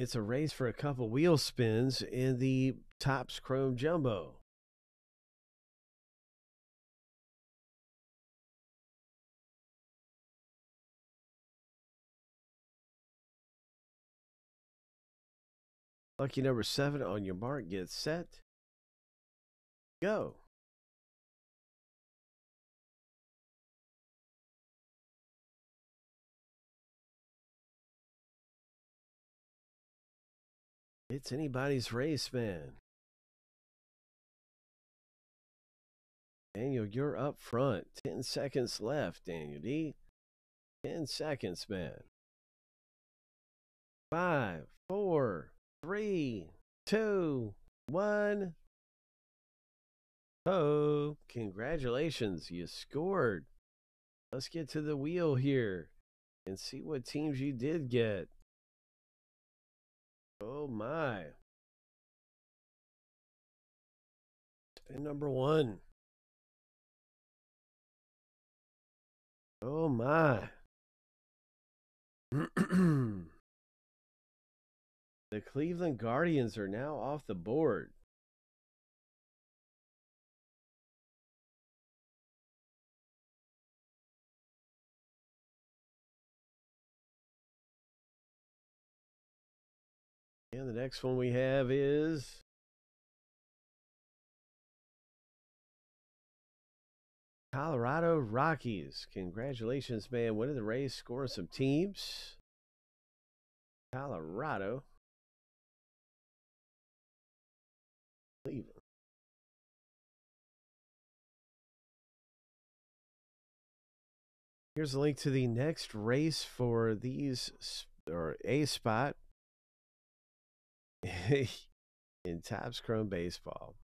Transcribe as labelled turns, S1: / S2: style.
S1: It's a race for a couple wheel spins in the Topps Chrome Jumbo. Lucky number seven on your mark, get set, go. It's anybody's race, man. Daniel, you're up front. 10 seconds left, Daniel D. 10 seconds, man. Five, four, three, two, one. Oh, congratulations. You scored. Let's get to the wheel here and see what teams you did get. Oh my. Spin number one. Oh my. the Cleveland Guardians are now off the board. And the next one we have is Colorado Rockies. Congratulations, man. Winning the race, scoring some teams. Colorado. Here's a link to the next race for these, or a spot in Topps Chrome Baseball.